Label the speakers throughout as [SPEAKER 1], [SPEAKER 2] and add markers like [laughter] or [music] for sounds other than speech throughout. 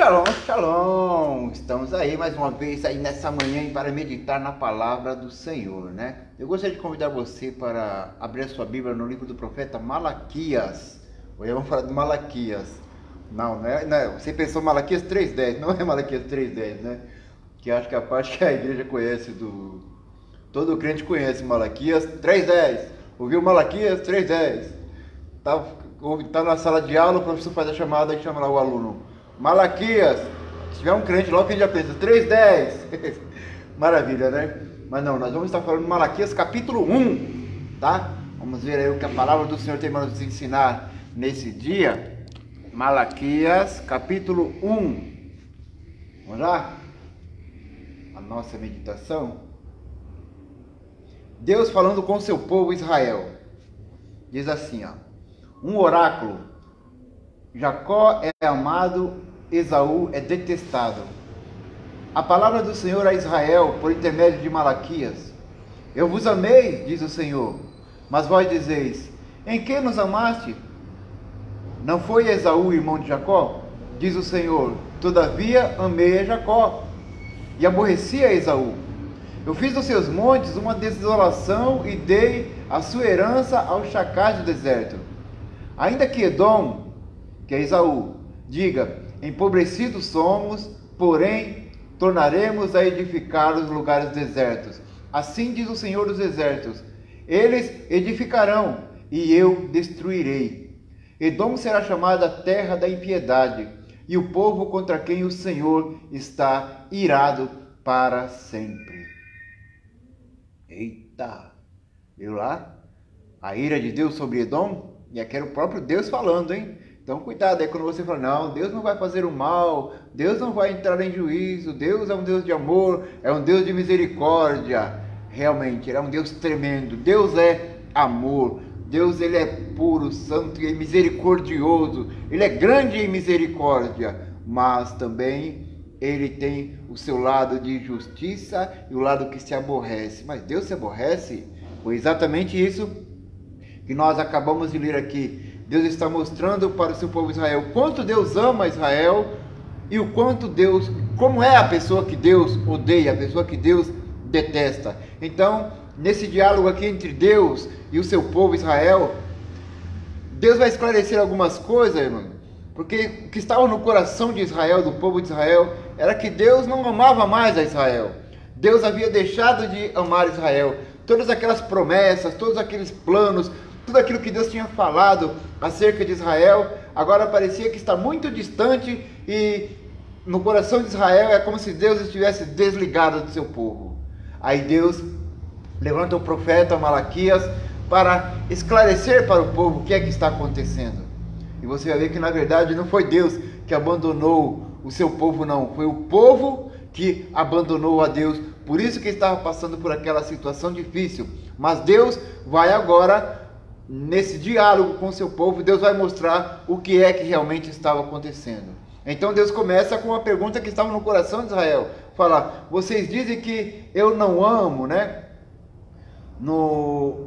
[SPEAKER 1] Shalom, shalom! Estamos aí mais uma vez aí nessa manhã para meditar na palavra do Senhor, né? Eu gostaria de convidar você para abrir a sua Bíblia no livro do profeta Malaquias. Hoje vamos falar de Malaquias. Não, não é, não você pensou Malaquias 3.10, não é Malaquias 3.10, né? Que acho que é a parte que a igreja conhece do... Todo crente conhece Malaquias 3.10. Ouviu Malaquias 3.10? Tá, tá na sala de aula, o professor faz a chamada e chama lá o aluno. Malaquias, se tiver um crente logo que já pensa, 3.10. [laughs] Maravilha, né? Mas não, nós vamos estar falando de Malaquias capítulo 1, tá? Vamos ver aí o que a palavra do Senhor tem para nos ensinar nesse dia. Malaquias capítulo 1. Vamos lá? A nossa meditação. Deus falando com seu povo Israel. Diz assim, ó. Um oráculo. Jacó é amado, Esaú é detestado. A palavra do Senhor a Israel por intermédio de Malaquias. Eu vos amei, diz o Senhor, mas vós dizeis: Em que nos amaste? Não foi Esaú irmão de Jacó? Diz o Senhor: Todavia amei a Jacó e aborreci a Esaú. Eu fiz dos seus montes uma desolação e dei a sua herança aos chacais do deserto. Ainda que Edom, que é Esaú, diga: Empobrecidos somos, porém tornaremos a edificar os lugares desertos. Assim diz o Senhor dos Exércitos: Eles edificarão e eu destruirei. Edom será chamada terra da impiedade, e o povo contra quem o Senhor está irado para sempre. Eita! Viu lá? A ira de Deus sobre Edom? E aqui era o próprio Deus falando, hein? Então cuidado aí quando você fala, não, Deus não vai fazer o mal, Deus não vai entrar em juízo, Deus é um Deus de amor, é um Deus de misericórdia. Realmente, ele é um Deus tremendo. Deus é amor. Deus ele é puro, santo e misericordioso. Ele é grande em misericórdia, mas também ele tem o seu lado de justiça e o lado que se aborrece. Mas Deus se aborrece? Foi exatamente isso que nós acabamos de ler aqui. Deus está mostrando para o seu povo Israel quanto Deus ama Israel e o quanto Deus, como é a pessoa que Deus odeia, a pessoa que Deus detesta. Então, nesse diálogo aqui entre Deus e o seu povo Israel, Deus vai esclarecer algumas coisas, irmão. Porque o que estava no coração de Israel, do povo de Israel, era que Deus não amava mais a Israel. Deus havia deixado de amar Israel. Todas aquelas promessas, todos aqueles planos, tudo aquilo que Deus tinha falado acerca de Israel, agora parecia que está muito distante e no coração de Israel é como se Deus estivesse desligado do seu povo. Aí Deus levanta o profeta Malaquias para esclarecer para o povo o que é que está acontecendo. E você vai ver que na verdade não foi Deus que abandonou o seu povo, não. Foi o povo que abandonou a Deus. Por isso que estava passando por aquela situação difícil. Mas Deus vai agora, nesse diálogo com seu povo, Deus vai mostrar o que é que realmente estava acontecendo. Então Deus começa com uma pergunta que estava no coração de Israel. Fala, vocês dizem que eu não amo, né? No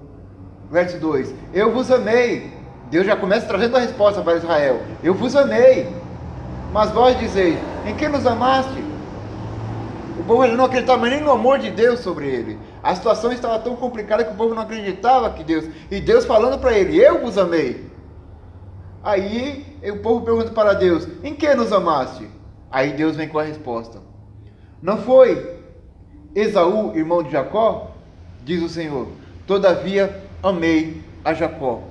[SPEAKER 1] verso 2, eu vos amei. Deus já começa trazendo a resposta para Israel. Eu vos amei. Mas vós dizeis, em que nos amaste? O povo não acreditava nem no amor de Deus sobre ele. A situação estava tão complicada que o povo não acreditava que Deus. E Deus falando para ele: Eu vos amei. Aí o povo pergunta para Deus: Em que nos amaste? Aí Deus vem com a resposta: Não foi Esaú, irmão de Jacó? Diz o Senhor: Todavia amei a Jacó.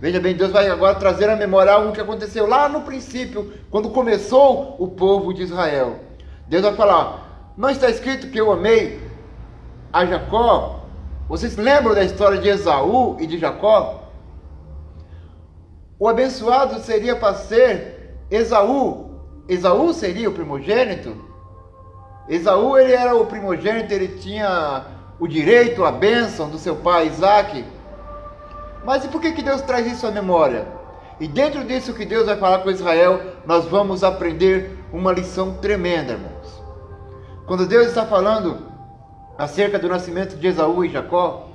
[SPEAKER 1] Veja bem, Deus vai agora trazer à memória algo que aconteceu lá no princípio, quando começou o povo de Israel. Deus vai falar: Não está escrito que eu amei a Jacó? Vocês lembram da história de Esaú e de Jacó? O abençoado seria para ser Esaú. Esaú seria o primogênito. Esaú ele era o primogênito, ele tinha o direito, a bênção do seu pai Isaac. Mas e por que, que Deus traz isso à memória? E dentro disso que Deus vai falar com Israel, nós vamos aprender uma lição tremenda, irmãos. Quando Deus está falando acerca do nascimento de Esaú e Jacó,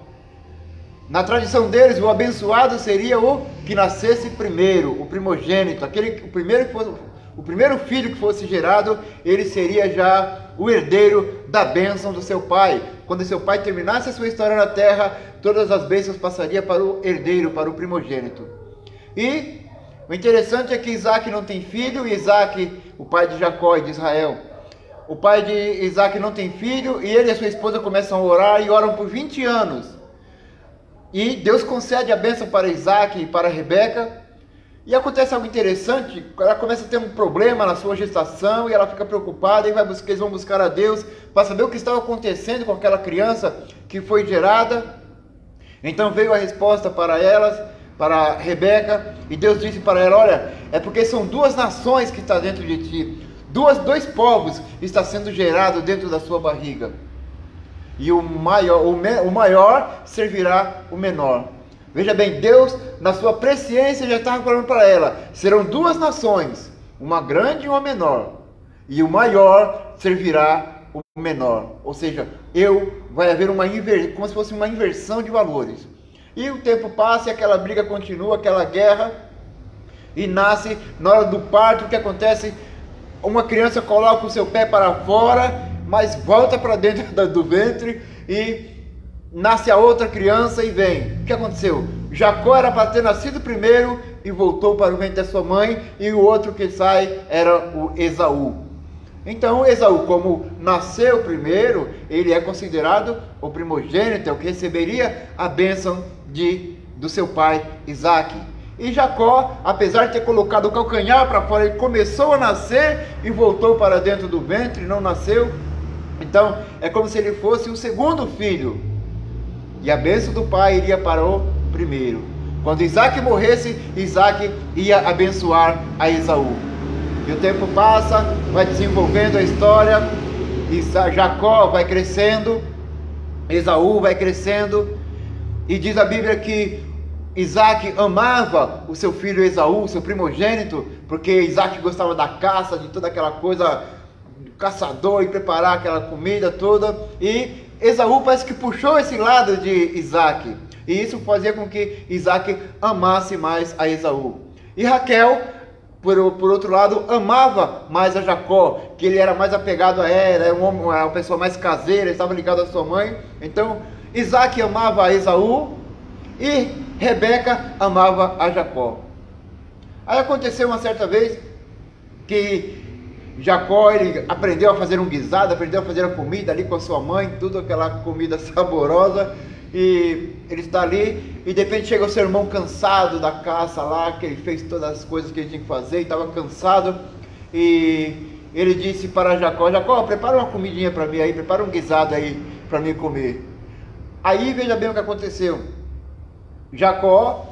[SPEAKER 1] na tradição deles, o abençoado seria o que nascesse primeiro, o primogênito, aquele, o primeiro fosse, o primeiro filho que fosse gerado, ele seria já o herdeiro da bênção do seu pai. Quando seu pai terminasse a sua história na terra, todas as bênçãos passariam para o herdeiro, para o primogênito. E o interessante é que Isaac não tem filho, e Isaac, o pai de Jacó e de Israel, o pai de Isaac não tem filho, e ele e sua esposa começam a orar e oram por 20 anos. E Deus concede a bênção para Isaac e para Rebeca. E acontece algo interessante, ela começa a ter um problema na sua gestação e ela fica preocupada e vai buscar, eles vão buscar a Deus para saber o que estava acontecendo com aquela criança que foi gerada. Então veio a resposta para elas, para Rebeca, e Deus disse para ela: Olha, é porque são duas nações que estão dentro de ti, duas, dois povos está sendo gerado dentro da sua barriga. E o maior, o, me, o maior servirá o menor. Veja bem, Deus, na sua presciência, já estava falando para ela: serão duas nações, uma grande e uma menor, e o maior servirá o menor. Ou seja, eu vai haver uma inver, como se fosse uma inversão de valores. E o tempo passa e aquela briga continua, aquela guerra, e nasce na hora do parto, o que acontece? Uma criança coloca o seu pé para fora, mas volta para dentro [laughs] do ventre e nasce a outra criança e vem. O que aconteceu? Jacó era para ter nascido primeiro e voltou para o ventre da sua mãe, e o outro que sai era o Esaú. Então, Esaú, como nasceu primeiro, ele é considerado o primogênito, é o que receberia a bênção de, do seu pai Isaac. E Jacó, apesar de ter colocado o calcanhar para fora, ele começou a nascer e voltou para dentro do ventre, não nasceu. Então, é como se ele fosse o segundo filho e a bênção do pai iria para o primeiro. Quando Isaac morresse, Isaac ia abençoar a Esaú. E o tempo passa, vai desenvolvendo a história, Jacó vai crescendo, Esaú vai crescendo, e diz a Bíblia que Isaac amava o seu filho Esaú, seu primogênito, porque Isaac gostava da caça, de toda aquela coisa, caçador e preparar aquela comida toda, e Esaú parece que puxou esse lado de Isaac. E isso fazia com que Isaac amasse mais a Esaú. E Raquel, por, por outro lado, amava mais a Jacó, que ele era mais apegado a ela, era um uma pessoa mais caseira, estava ligado à sua mãe. Então, Isaac amava a Esaú e Rebeca amava a Jacó. Aí aconteceu uma certa vez que Jacó ele aprendeu a fazer um guisado, aprendeu a fazer a comida ali com a sua mãe, tudo aquela comida [laughs] saborosa. E ele está ali e de repente chega o seu irmão cansado da caça lá, que ele fez todas as coisas que ele tinha que fazer, estava cansado. E ele disse para Jacó: Jacó, prepara uma comidinha para mim aí, prepara um guisado aí para mim comer. Aí veja bem o que aconteceu. Jacó,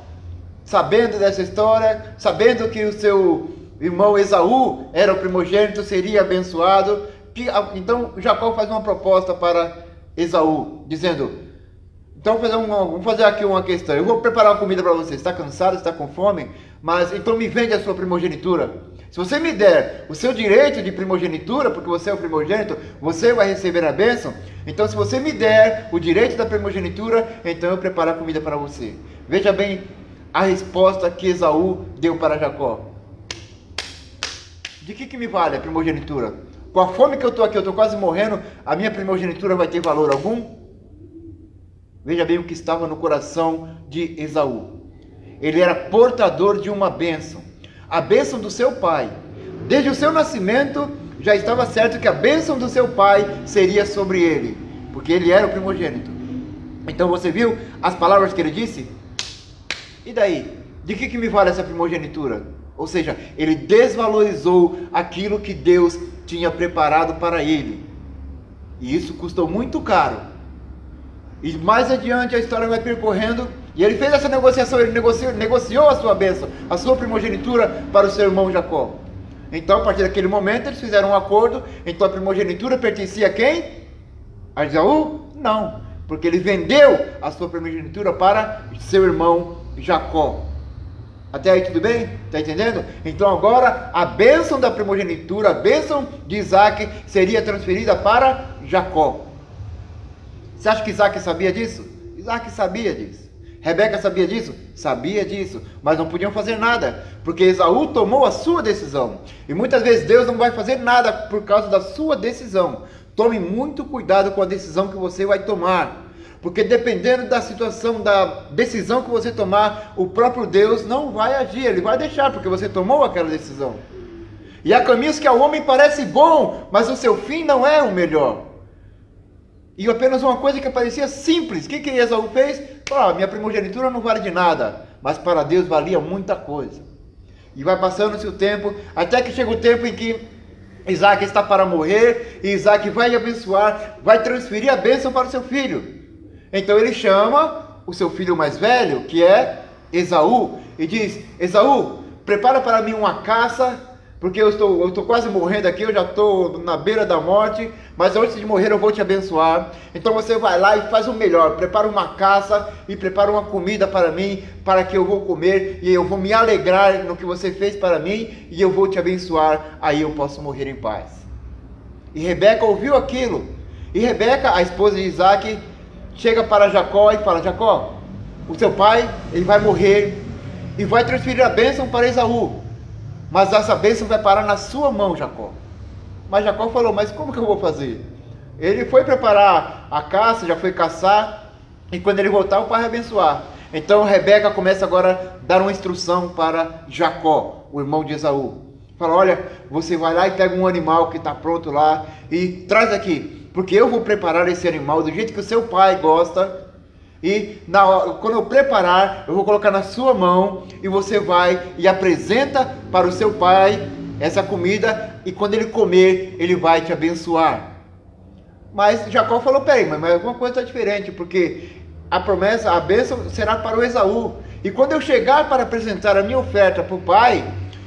[SPEAKER 1] sabendo dessa história, sabendo que o seu irmão Esaú era o primogênito, seria abençoado. Então Jacó faz uma proposta para Esaú, dizendo: Então vamos fazer aqui uma questão. Eu vou preparar uma comida para você. Está cansado, está com fome? Mas então me vende a sua primogenitura. Se você me der o seu direito de primogenitura, porque você é o primogênito, você vai receber a bênção. Então, se você me der o direito da primogenitura, então eu preparo a comida para você. Veja bem a resposta que Esaú deu para Jacó. De que, que me vale a primogenitura? Com a fome que eu estou aqui, eu estou quase morrendo, a minha primogenitura vai ter valor algum? Veja bem o que estava no coração de Esaú. Ele era portador de uma bênção, a bênção do seu pai. Desde o seu nascimento, já estava certo que a bênção do seu pai seria sobre ele, porque ele era o primogênito. Então você viu as palavras que ele disse? E daí? De que, que me vale essa primogenitura? Ou seja, ele desvalorizou aquilo que Deus tinha preparado para ele. E isso custou muito caro. E mais adiante a história vai percorrendo. E ele fez essa negociação, ele negociou, negociou a sua bênção, a sua primogenitura para o seu irmão Jacó. Então, a partir daquele momento, eles fizeram um acordo. Então, a primogenitura pertencia a quem? A Esaú? Não, porque ele vendeu a sua primogenitura para seu irmão Jacó. Até aí tudo bem? Está entendendo? Então agora a bênção da primogenitura, a bênção de Isaac seria transferida para Jacó. Você acha que Isaac sabia disso? Isaac sabia disso. Rebeca sabia disso? Sabia disso, mas não podiam fazer nada, porque Esaú tomou a sua decisão. E muitas vezes Deus não vai fazer nada por causa da sua decisão. Tome muito cuidado com a decisão que você vai tomar. Porque dependendo da situação, da decisão que você tomar, o próprio Deus não vai agir, ele vai deixar, porque você tomou aquela decisão. E há caminhos que ao homem parece bom, mas o seu fim não é o melhor. E apenas uma coisa que parecia simples. O que, que Esaú fez? Ah, minha primogenitura não vale de nada. Mas para Deus valia muita coisa. E vai passando-se o tempo, até que chega o tempo em que Isaac está para morrer, e Isaac vai abençoar, vai transferir a bênção para o seu filho. Então ele chama o seu filho mais velho, que é Esaú, e diz: Esaú, prepara para mim uma caça, porque eu estou, eu estou quase morrendo aqui, eu já estou na beira da morte, mas antes de morrer eu vou te abençoar. Então você vai lá e faz o melhor, prepara uma caça e prepara uma comida para mim, para que eu vou comer e eu vou me alegrar no que você fez para mim e eu vou te abençoar, aí eu posso morrer em paz. E Rebeca ouviu aquilo. E Rebeca, a esposa de Isaac, chega para Jacó e fala: Jacó, o seu pai ele vai morrer e vai transferir a bênção para Esaú, mas essa bênção vai parar na sua mão, Jacó. Mas Jacó falou: Mas como que eu vou fazer? Ele foi preparar a caça, já foi caçar, e quando ele voltar, o pai vai abençoar. Então Rebeca começa agora a dar uma instrução para Jacó, o irmão de Esaú. Fala: Olha, você vai lá e pega um animal que está pronto lá e traz aqui porque eu vou preparar esse animal do jeito que o seu pai gosta. E na quando eu preparar, eu vou colocar na sua mão e você vai e apresenta para o seu pai essa comida e quando ele comer, ele vai te abençoar. Mas Jacó falou: peraí, mas alguma coisa está diferente, porque a promessa, a bênção será para o Esaú. E quando eu chegar para apresentar a minha oferta para o pai,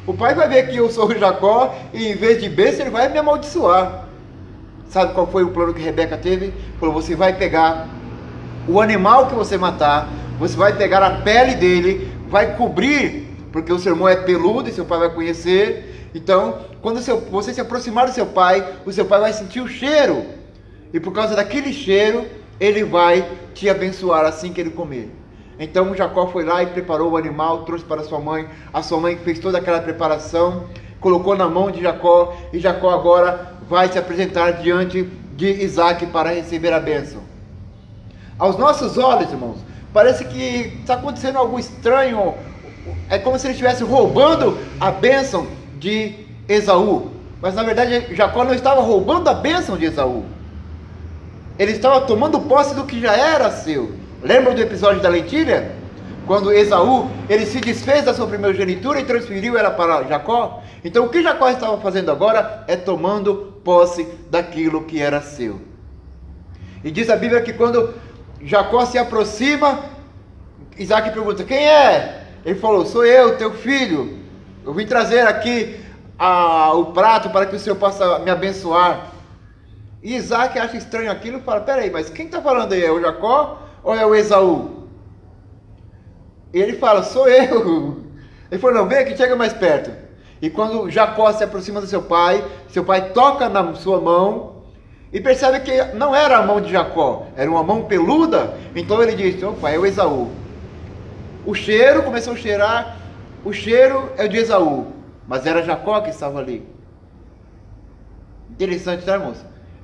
[SPEAKER 1] o pai vai ver que eu sou o Jacó e em vez de bênção, ele vai me amaldiçoar. Sabe qual foi o plano que Rebeca teve? Falou: você vai pegar o animal que você matar, você vai pegar a pele dele, vai cobrir, porque o seu irmão é peludo e seu pai vai conhecer. Então, quando seu, você se aproximar do seu pai, o seu pai vai sentir o cheiro. E por causa daquele cheiro, ele vai te abençoar assim que ele comer. Então Jacó foi lá e preparou o animal, trouxe para sua mãe. A sua mãe fez toda aquela preparação, colocou na mão de Jacó, e Jacó agora vai se apresentar diante de Isaac para receber a bênção. Aos nossos olhos, irmãos, parece que está acontecendo algo estranho. É como se ele estivesse roubando a bênção de Esaú. Mas na verdade, Jacó não estava roubando a bênção de Esaú. Ele estava tomando posse do que já era seu. Lembra do episódio da lentilha? Quando Esaú ele se desfez da sua primogenitura e transferiu ela para Jacó. Então o que Jacó estava fazendo agora é tomando posse daquilo que era seu. E diz a Bíblia que quando Jacó se aproxima, Isaac pergunta: Quem é? Ele falou: Sou eu, teu filho. Eu vim trazer aqui a, o prato para que o Senhor possa me abençoar. E Isaac acha estranho aquilo e fala: Peraí, mas quem está falando aí? É o Jacó ou é o Esaú? Ele fala: Sou eu. Ele falou: Não, vem aqui, chega mais perto. E quando Jacó se aproxima do seu pai, seu pai toca na sua mão e percebe que não era a mão de Jacó, era uma mão peluda. Então ele diz: opa, é o Esaú. O cheiro começou a cheirar, o cheiro é o de Esaú, mas era Jacó que estava ali. Interessante, tá, irmãos?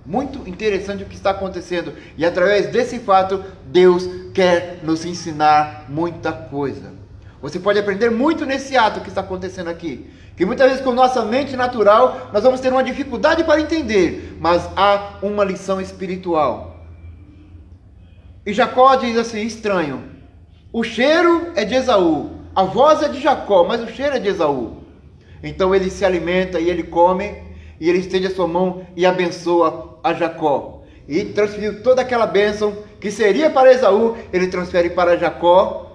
[SPEAKER 1] Muito interessante o que está acontecendo. E através desse fato, Deus quer nos ensinar muita coisa. Você pode aprender muito nesse ato que está acontecendo aqui. Que muitas vezes com nossa mente natural nós vamos ter uma dificuldade para entender, mas há uma lição espiritual. E Jacó diz assim: estranho. O cheiro é de Esaú, a voz é de Jacó, mas o cheiro é de Esaú. Então ele se alimenta e ele come, e ele estende a sua mão e abençoa a Jacó. E transferiu toda aquela bênção que seria para Esaú, ele transfere para Jacó,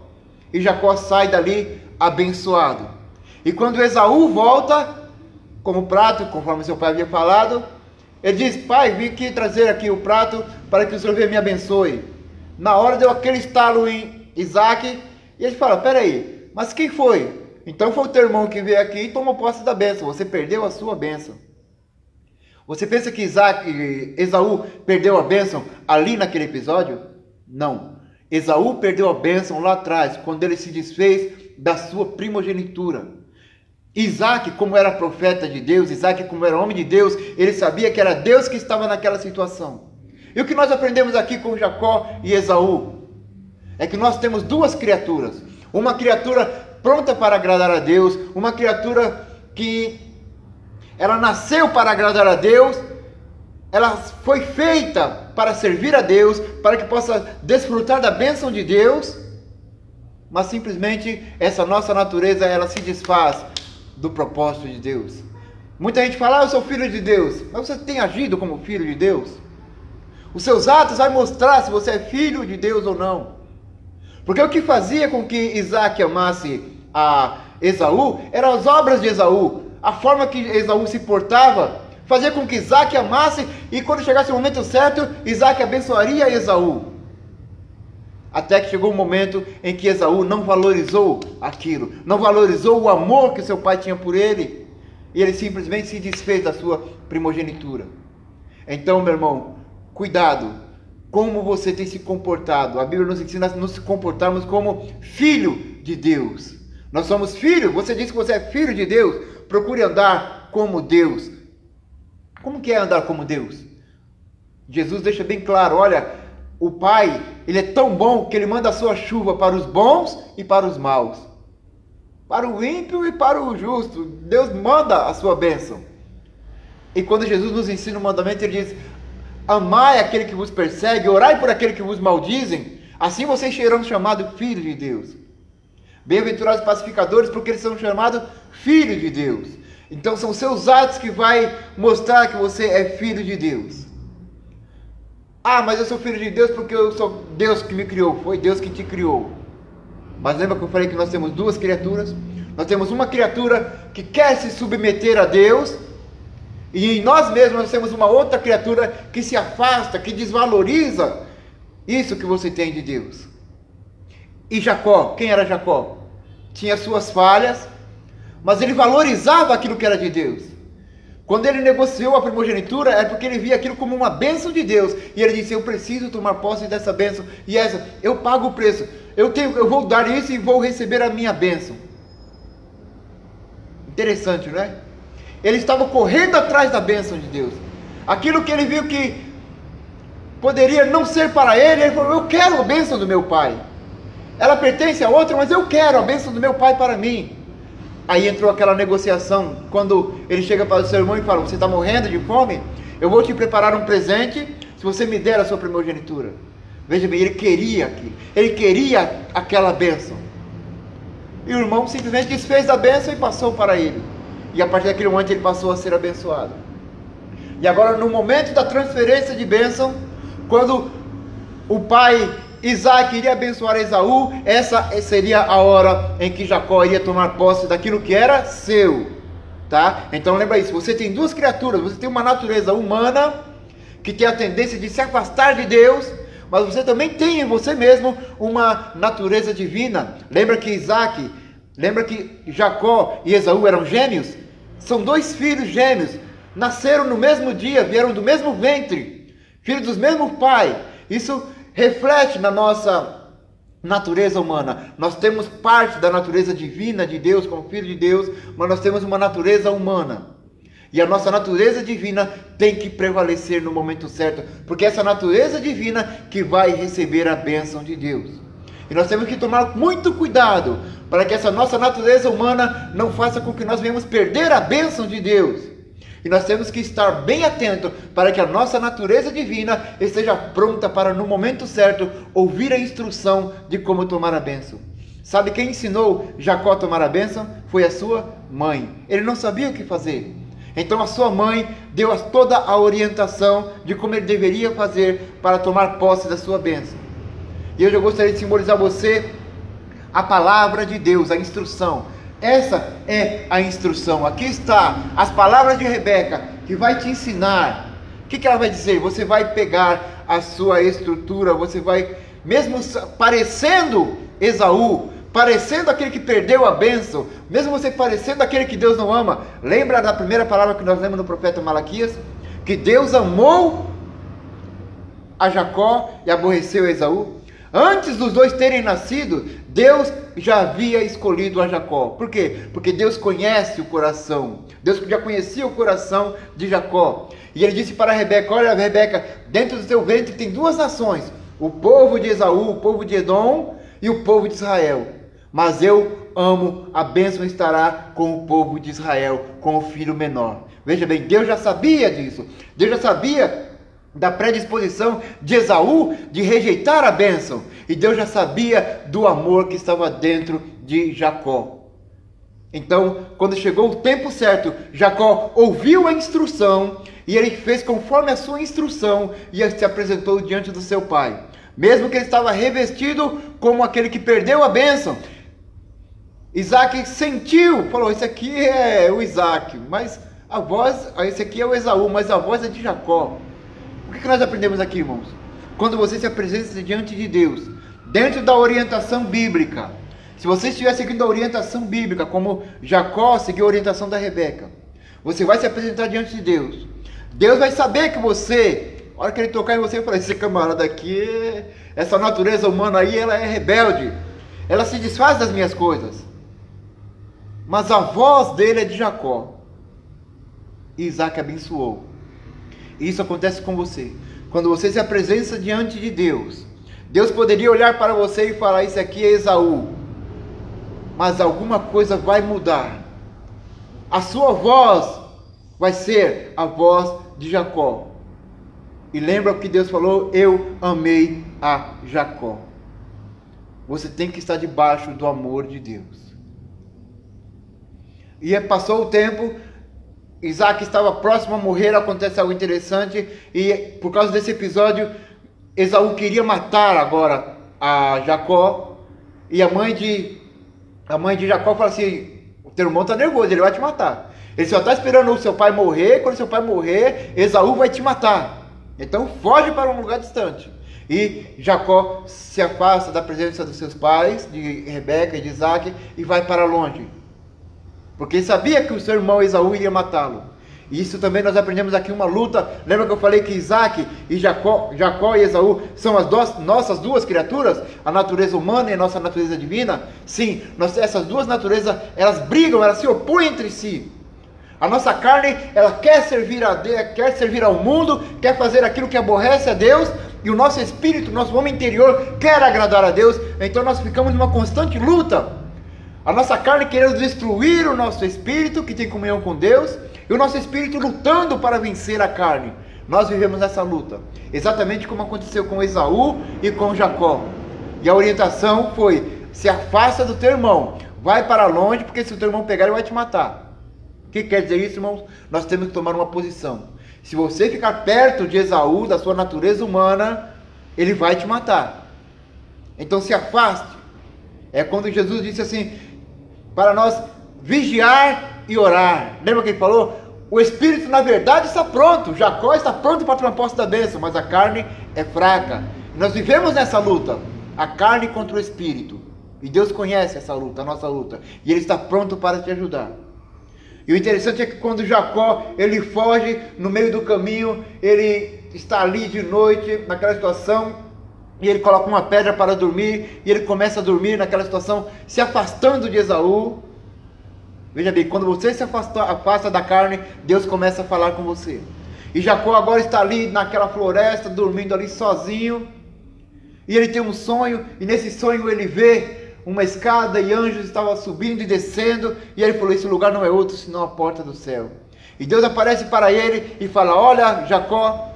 [SPEAKER 1] e Jacó sai dali abençoado. E quando Esaú volta, como prato, conforme seu pai havia falado, ele diz: Pai, vim aqui trazer aqui o prato para que o Senhor me abençoe. Na hora deu aquele estalo em Isaac, e ele fala: Peraí, mas quem foi? Então foi o teu irmão que veio aqui e tomou posse da bênção. Você perdeu a sua bênção. Você pensa que Isaac, Esaú perdeu a bênção ali naquele episódio? Não. Esaú perdeu a bênção lá atrás, quando ele se desfez da sua primogenitura. Isaac, como era profeta de Deus, Isaac, como era homem de Deus, ele sabia que era Deus que estava naquela situação. E o que nós aprendemos aqui com Jacó e Esaú é que nós temos duas criaturas: uma criatura pronta para agradar a Deus, uma criatura que ela nasceu para agradar a Deus, ela foi feita para servir a Deus, para que possa desfrutar da bênção de Deus, mas simplesmente essa nossa natureza ela se desfaz do propósito de Deus. Muita gente fala, ah, eu sou filho de Deus, mas você tem agido como filho de Deus? Os seus atos vai mostrar se você é filho de Deus ou não. Porque o que fazia com que Isaac amasse a Esaú eram as obras de Esaú, a forma que Esaú se portava, fazia com que Isaac amasse e quando chegasse o momento certo, Isaac abençoaria Esaú. Até que chegou o um momento em que Esaú não valorizou aquilo, não valorizou o amor que seu pai tinha por ele, e ele simplesmente se desfez da sua primogenitura. Então, meu irmão, cuidado como você tem se comportado. A Bíblia nos ensina a nos comportarmos como filho de Deus. Nós somos filhos, você diz que você é filho de Deus, procure andar como Deus. Como que é andar como Deus? Jesus deixa bem claro, olha, o Pai, ele é tão bom que ele manda a sua chuva para os bons e para os maus. Para o ímpio e para o justo. Deus manda a sua bênção. E quando Jesus nos ensina o mandamento, ele diz: Amai aquele que vos persegue, orai por aquele que vos maldizem. Assim vocês serão chamados filhos de Deus. Bem-aventurados pacificadores, porque eles são chamados filhos de Deus. Então são seus atos que vai mostrar que você é filho de Deus. Ah, mas eu sou filho de Deus porque eu sou Deus que me criou. Foi Deus que te criou. Mas lembra que eu falei que nós temos duas criaturas? Nós temos uma criatura que quer se submeter a Deus, e em nós mesmos nós temos uma outra criatura que se afasta, que desvaloriza isso que você tem de Deus. E Jacó, quem era Jacó? Tinha suas falhas, mas ele valorizava aquilo que era de Deus. Quando ele negociou a primogenitura, é porque ele via aquilo como uma bênção de Deus. E ele disse: Eu preciso tomar posse dessa bênção. E essa, eu pago o preço. Eu, tenho, eu vou dar isso e vou receber a minha bênção. Interessante, não é? Ele estava correndo atrás da bênção de Deus. Aquilo que ele viu que poderia não ser para ele, ele falou: Eu quero a bênção do meu pai. Ela pertence a outro, mas eu quero a bênção do meu pai para mim. Aí entrou aquela negociação, quando ele chega para o seu irmão e fala: Você está morrendo de fome? Eu vou te preparar um presente se você me der a sua primogenitura. Veja bem, ele queria aquilo, ele queria aquela bênção. E o irmão simplesmente desfez a bênção e passou para ele. E a partir daquele momento ele passou a ser abençoado. E agora, no momento da transferência de bênção, quando o pai Isaac iria abençoar Esaú, essa seria a hora em que Jacó iria tomar posse daquilo que era seu. Tá? Então lembra isso, você tem duas criaturas, você tem uma natureza humana que tem a tendência de se afastar de Deus, mas você também tem em você mesmo uma natureza divina. Lembra que Isaac, lembra que Jacó e Esaú eram gêmeos? São dois filhos gêmeos, nasceram no mesmo dia, vieram do mesmo ventre, filhos do mesmo pai. Isso reflete na nossa natureza humana. Nós temos parte da natureza divina de Deus, como filho de Deus, mas nós temos uma natureza humana. E a nossa natureza divina tem que prevalecer no momento certo, porque é essa natureza divina que vai receber a bênção de Deus. E nós temos que tomar muito cuidado para que essa nossa natureza humana não faça com que nós venhamos perder a bênção de Deus. E nós temos que estar bem atento para que a nossa natureza divina esteja pronta para, no momento certo, ouvir a instrução de como tomar a bênção. Sabe quem ensinou Jacó a tomar a bênção? Foi a sua mãe. Ele não sabia o que fazer. Então a sua mãe deu toda a orientação de como ele deveria fazer para tomar posse da sua bênção. E hoje eu gostaria de simbolizar você a palavra de Deus, a instrução. Essa é a instrução. Aqui está as palavras de Rebeca que vai te ensinar. O que, que ela vai dizer? Você vai pegar a sua estrutura, você vai, mesmo parecendo Esaú, parecendo aquele que perdeu a bênção, mesmo você parecendo aquele que Deus não ama. Lembra da primeira palavra que nós lemos no profeta Malaquias? Que Deus amou a Jacó e aborreceu Esaú. Antes dos dois terem nascido, Deus já havia escolhido a Jacó. Por quê? Porque Deus conhece o coração. Deus já conhecia o coração de Jacó. E ele disse para Rebeca: Olha, Rebeca, dentro do teu ventre tem duas nações: o povo de Esaú, o povo de Edom e o povo de Israel. Mas eu amo, a bênção estará com o povo de Israel, com o filho menor. Veja bem, Deus já sabia disso. Deus já sabia da predisposição de Esaú de rejeitar a bênção. E Deus já sabia do amor que estava dentro de Jacó. Então, quando chegou o tempo certo, Jacó ouviu a instrução e ele fez conforme a sua instrução e se apresentou diante do seu pai. Mesmo que ele estava revestido como aquele que perdeu a bênção, Isaac sentiu, falou: Esse aqui é o Isaac, mas a voz, esse aqui é o Esaú, mas a voz é de Jacó. O que nós aprendemos aqui, irmãos? Quando você se apresenta diante de Deus, dentro da orientação bíblica, se você estiver seguindo a orientação bíblica, como Jacó seguiu a orientação da Rebeca, você vai se apresentar diante de Deus. Deus vai saber que você, a hora que ele tocar em você, vai falar: esse camarada aqui, essa natureza humana aí, ela é rebelde. Ela se desfaz das minhas coisas mas a voz dele é de Jacó. Isaac abençoou. Isso acontece com você. Quando você se apresenta diante de Deus, Deus poderia olhar para você e falar: Isso aqui é Esaú. Mas alguma coisa vai mudar. A sua voz vai ser a voz de Jacó. E lembra o que Deus falou? Eu amei a Jacó. Você tem que estar debaixo do amor de Deus. E passou o tempo, Isaac estava próximo a morrer, acontece algo interessante, e por causa desse episódio, Esaú queria matar agora a Jacó, e a mãe de a mãe de Jacó fala assim: o teu irmão está nervoso, ele vai te matar. Ele só está esperando o seu pai morrer, quando seu pai morrer, Esaú vai te matar. Então foge para um lugar distante. E Jacó se afasta da presença dos seus pais, de Rebeca e de Isaac, e vai para longe porque sabia que o seu irmão Esaú iria matá-lo. Isso também nós aprendemos aqui uma luta. Lembra que eu falei que Isaac e Jacó, Jacó e Esaú são as duas, nossas duas criaturas? A natureza humana e a nossa natureza divina? Sim, nós, essas duas naturezas, elas brigam, elas se opõem entre si. A nossa carne, ela quer servir a Deus, quer servir ao mundo, quer fazer aquilo que aborrece a Deus, e o nosso espírito, nosso homem interior quer agradar a Deus. Então nós ficamos numa constante luta. A nossa carne querendo destruir o nosso espírito, que tem comunhão com Deus, e o nosso espírito lutando para vencer a carne. Nós vivemos essa luta, exatamente como aconteceu com Esaú e com Jacó. E a orientação foi: se afasta do teu irmão, vai para longe, porque se o teu irmão pegar, ele vai te matar. O que quer dizer isso, irmãos? Nós temos que tomar uma posição. Se você ficar perto de Esaú, da sua natureza humana, ele vai te matar. Então se afaste. É quando Jesus disse assim: para nós vigiar e orar. Lembra que ele falou? O espírito, na verdade, está pronto. Jacó está pronto para tomar posse da bênção, mas a carne é fraca. Nós vivemos nessa luta, a carne contra o espírito. E Deus conhece essa luta, a nossa luta. E Ele está pronto para te ajudar. E o interessante é que quando Jacó ele foge no meio do caminho, ele está ali de noite, naquela situação, e ele coloca uma pedra para dormir, e ele começa a dormir naquela situação, se afastando de Esaú. Veja bem, quando você se afasta, afasta da carne, Deus começa a falar com você. E Jacó agora está ali naquela floresta, dormindo ali sozinho. E ele tem um sonho, e nesse sonho ele vê uma escada e anjos estavam subindo e descendo. E ele falou: Esse lugar não é outro senão a porta do céu. E Deus aparece para ele e fala: Olha, Jacó,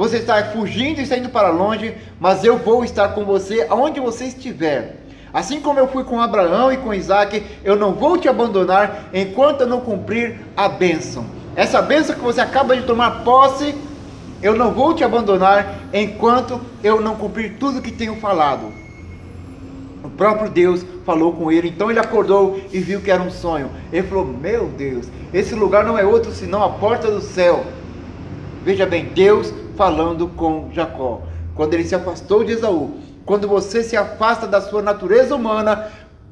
[SPEAKER 1] você está fugindo e saindo para longe, mas eu vou estar com você aonde você estiver. Assim como eu fui com Abraão e com Isaac, eu não vou te abandonar enquanto eu não cumprir a bênção. Essa bênção que você acaba de tomar posse, eu não vou te abandonar enquanto eu não cumprir tudo que tenho falado. O próprio Deus falou com ele, então ele acordou e viu que era um sonho. Ele falou: Meu Deus, esse lugar não é outro senão a porta do céu. Veja bem, Deus falando com Jacó. Quando ele se afastou de Esaú, quando você se afasta da sua natureza humana,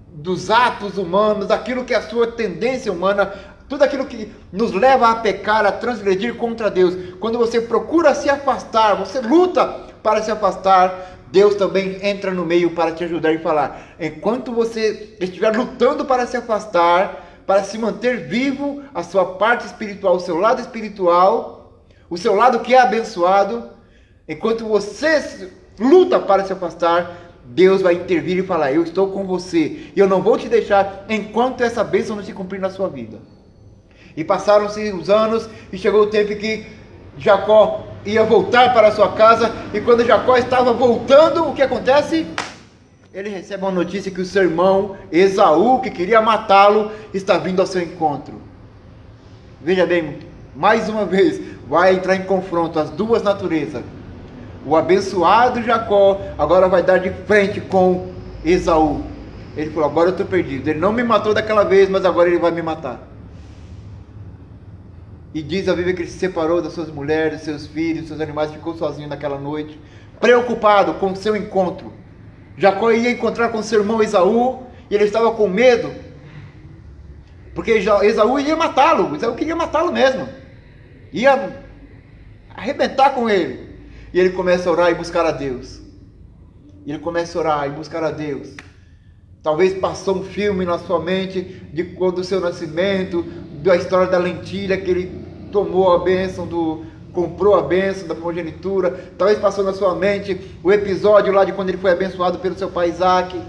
[SPEAKER 1] dos atos humanos, daquilo que é a sua tendência humana, tudo aquilo que nos leva a pecar, a transgredir contra Deus. Quando você procura se afastar, você luta para se afastar, Deus também entra no meio para te ajudar e falar: enquanto você estiver lutando para se afastar, para se manter vivo, a sua parte espiritual, o seu lado espiritual, o seu lado que é abençoado, enquanto você luta para se afastar, Deus vai intervir e falar: Eu estou com você e eu não vou te deixar enquanto essa bênção não se cumprir na sua vida. E passaram-se os anos e chegou o tempo que Jacó ia voltar para sua casa e quando Jacó estava voltando, o que acontece? Ele recebe uma notícia que o seu irmão Esaú, que queria matá-lo, está vindo ao seu encontro. Veja bem, mais uma vez, vai entrar em confronto as duas naturezas. O abençoado Jacó agora vai dar de frente com Esaú. Ele falou: Agora eu estou perdido. Ele não me matou daquela vez, mas agora ele vai me matar. E diz a Bíblia que ele se separou das suas mulheres, seus filhos, seus animais, ficou sozinho naquela noite, preocupado com o seu encontro. Jacó ia encontrar com seu irmão Esaú e ele estava com medo, porque Esaú ia matá-lo, Esaú queria matá-lo mesmo, ia arrebentar com ele. E ele começa a orar e buscar a Deus. E ele começa a orar e buscar a Deus. Talvez passou um filme na sua mente de quando o seu nascimento, da história da lentilha que ele tomou a bênção do comprou a bênção da primogenitura. Talvez passou na sua mente o episódio lá de quando ele foi abençoado pelo seu pai Isaac.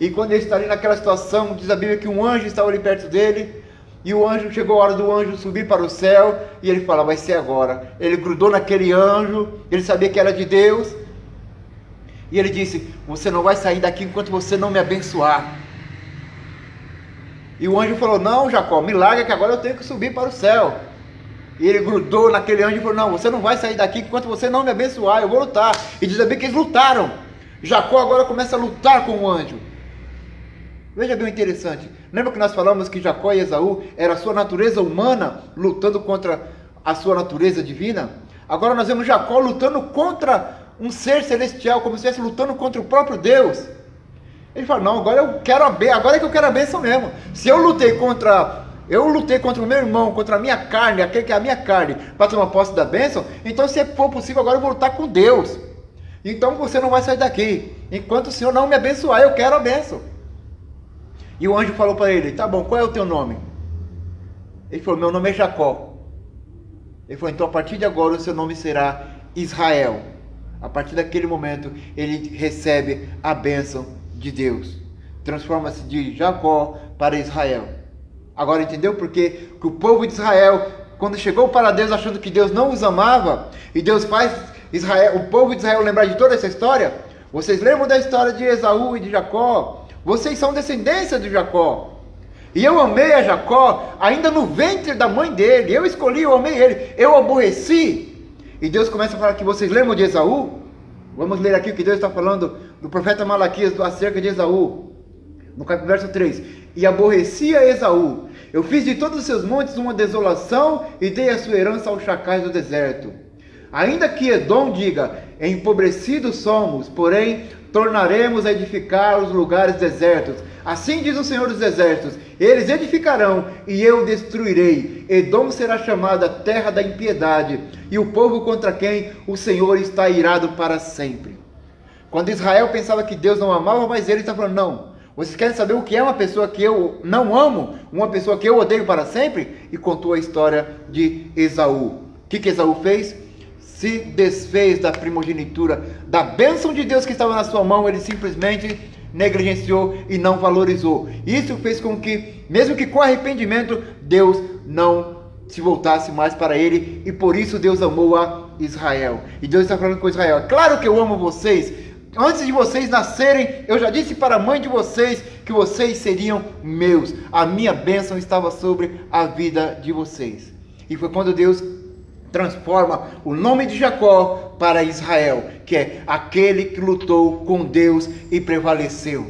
[SPEAKER 1] E quando ele está ali naquela situação, diz a Bíblia que um anjo estava ali perto dele. E o anjo chegou a hora do anjo subir para o céu e ele fala: Vai ser agora. Ele grudou naquele anjo, ele sabia que era de Deus. E ele disse: Você não vai sair daqui enquanto você não me abençoar. E o anjo falou: Não, Jacó, me larga que agora eu tenho que subir para o céu. E ele grudou naquele anjo e falou: Não, você não vai sair daqui enquanto você não me abençoar, eu vou lutar. E diz a que eles lutaram. Jacó agora começa a lutar com o anjo. Veja bem o interessante. Lembra que nós falamos que Jacó e Esaú era a sua natureza humana lutando contra a sua natureza divina? Agora nós vemos Jacó lutando contra um ser celestial, como se estivesse lutando contra o próprio Deus. Ele fala: Não, agora eu quero a agora é que eu quero a bênção mesmo. Se eu lutei contra. Eu lutei contra o meu irmão, contra a minha carne, aquele que é a minha carne, para tomar posse da bênção. Então, se for possível, agora eu vou lutar com Deus. Então você não vai sair daqui. Enquanto o Senhor não me abençoar, eu quero a bênção. E o anjo falou para ele: Tá bom, qual é o teu nome? Ele falou: Meu nome é Jacó. Ele falou: Então a partir de agora o seu nome será Israel. A partir daquele momento ele recebe a bênção de Deus. Transforma-se de Jacó para Israel. Agora entendeu por que o povo de Israel, quando chegou para Deus achando que Deus não os amava, e Deus faz Israel, o povo de Israel lembrar de toda essa história? Vocês lembram da história de Esaú e de Jacó? Vocês são descendência de Jacó. E eu amei a Jacó ainda no ventre da mãe dele. Eu escolhi, eu amei ele. Eu aborreci. E Deus começa a falar que vocês lembram de Esaú? Vamos ler aqui o que Deus está falando do profeta Malaquias acerca de Esaú. No capítulo verso 3. E aborrecia Esaú. Eu fiz de todos os seus montes uma desolação e dei a sua herança aos chacais do deserto. Ainda que Edom diga, empobrecidos somos, porém tornaremos a edificar os lugares desertos. Assim diz o Senhor dos Exércitos: eles edificarão e eu destruirei. Edom será chamada terra da impiedade, e o povo contra quem o Senhor está irado para sempre. Quando Israel pensava que Deus não amava, mas ele está falando: não. Vocês querem saber o que é uma pessoa que eu não amo? Uma pessoa que eu odeio para sempre? E contou a história de Esaú. O que, que Esaú fez? Se desfez da primogenitura, da bênção de Deus que estava na sua mão, ele simplesmente negligenciou e não valorizou. Isso fez com que, mesmo que com arrependimento, Deus não se voltasse mais para ele e por isso Deus amou a Israel. E Deus está falando com Israel: Claro que eu amo vocês, Antes de vocês nascerem, eu já disse para a mãe de vocês que vocês seriam meus. A minha bênção estava sobre a vida de vocês. E foi quando Deus transforma o nome de Jacó para Israel, que é aquele que lutou com Deus e prevaleceu.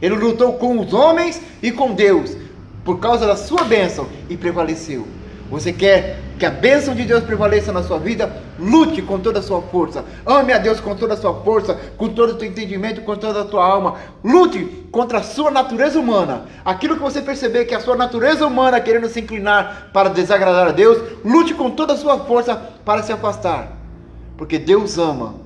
[SPEAKER 1] Ele lutou com os homens e com Deus, por causa da sua bênção, e prevaleceu. Você quer que a bênção de Deus prevaleça na sua vida? Lute com toda a sua força. Ame a Deus com toda a sua força, com todo o teu entendimento, com toda a tua alma. Lute contra a sua natureza humana. Aquilo que você perceber que a sua natureza humana querendo se inclinar para desagradar a Deus, lute com toda a sua força para se afastar. Porque Deus ama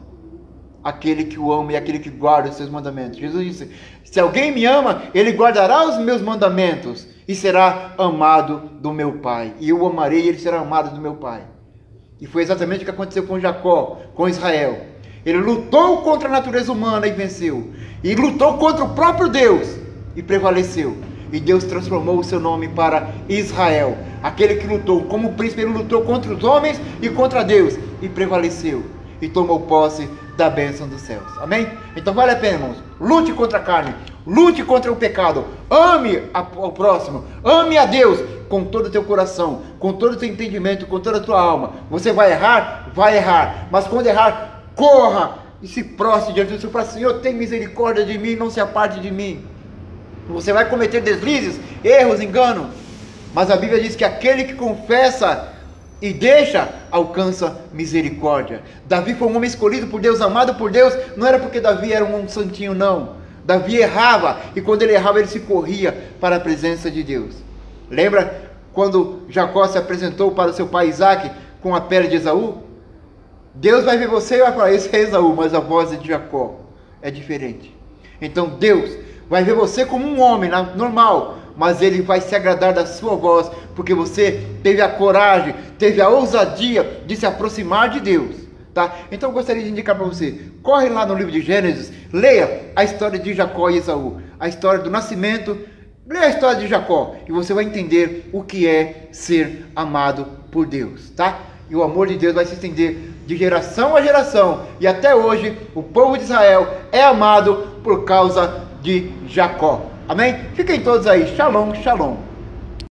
[SPEAKER 1] aquele que o ama e aquele que guarda os seus mandamentos. Jesus disse: Se alguém me ama, ele guardará os meus mandamentos e será amado do meu Pai. E eu o amarei e ele será amado do meu Pai. E foi exatamente o que aconteceu com Jacó, com Israel. Ele lutou contra a natureza humana e venceu. E lutou contra o próprio Deus e prevaleceu. E Deus transformou o seu nome para Israel. Aquele que lutou como príncipe, ele lutou contra os homens e contra Deus e prevaleceu. E tomou posse da bênção dos céus. Amém? Então vale a pena, irmãos. Lute contra a carne, lute contra o pecado, ame ao próximo, ame a Deus com todo o teu coração, com todo o teu entendimento, com toda a tua alma. Você vai errar? Vai errar. Mas quando errar, corra e se prostre diante do Senhor. Fala, Senhor, tem misericórdia de mim, não se aparte de mim. Você vai cometer deslizes, erros, engano. Mas a Bíblia diz que aquele que confessa e deixa, alcança misericórdia. Davi foi um homem escolhido por Deus, amado por Deus, não era porque Davi era um santinho, não. Davi errava, e quando ele errava, ele se corria para a presença de Deus. Lembra quando Jacó se apresentou para seu pai Isaac com a pele de Esaú? Deus vai ver você e vai falar: Esse é Esaú, mas a voz é de Jacó é diferente. Então Deus vai ver você como um homem normal, mas ele vai se agradar da sua voz, porque você teve a coragem, teve a ousadia de se aproximar de Deus. Tá? Então eu gostaria de indicar para você, corre lá no livro de Gênesis, leia a história de Jacó e Esaú, a história do nascimento, leia a história de Jacó e você vai entender o que é ser amado por Deus, tá? E o amor de Deus vai se estender de geração a geração e até hoje o povo de Israel é amado por causa de Jacó. Amém? Fiquem todos aí. Shalom, shalom.